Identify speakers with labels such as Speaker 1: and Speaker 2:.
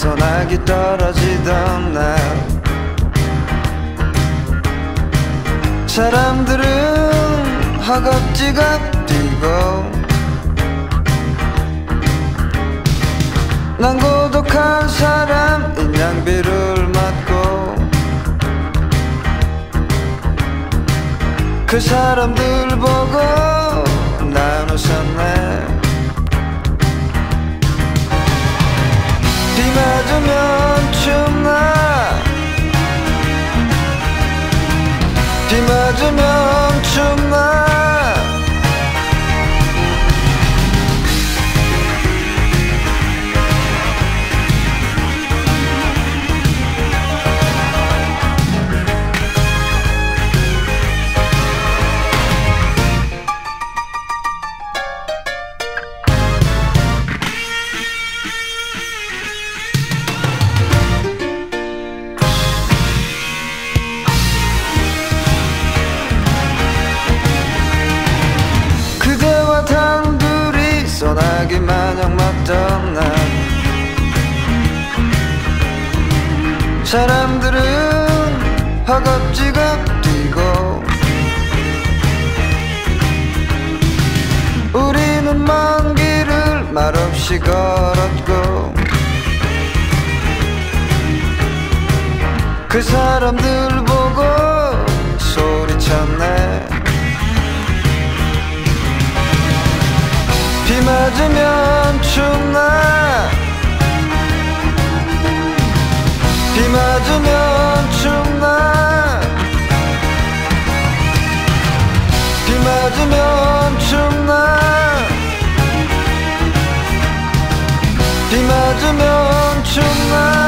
Speaker 1: 소나기 떨어지던 날 사람들은 허겁지겁 뛰고 난 고독한 사람 인양비를 맞고 그 사람들 보고 난 웃었네 비 맞으면 춥나 비 맞으면 춥나 소나기 마냥 맞던 날. 사람들은 허겁지겁 뛰고 우리는 먼 길을 말없이 걸었고 그 사람들 비 맞으면 춥나? 비 맞으면 춥나? 비 맞으면 춥나? 비 맞으면 춥나